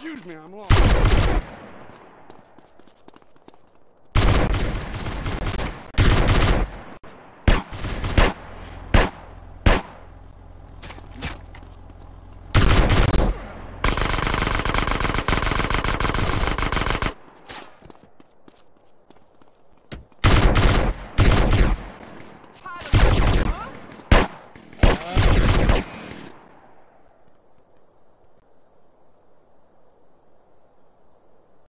Excuse me, I'm lost.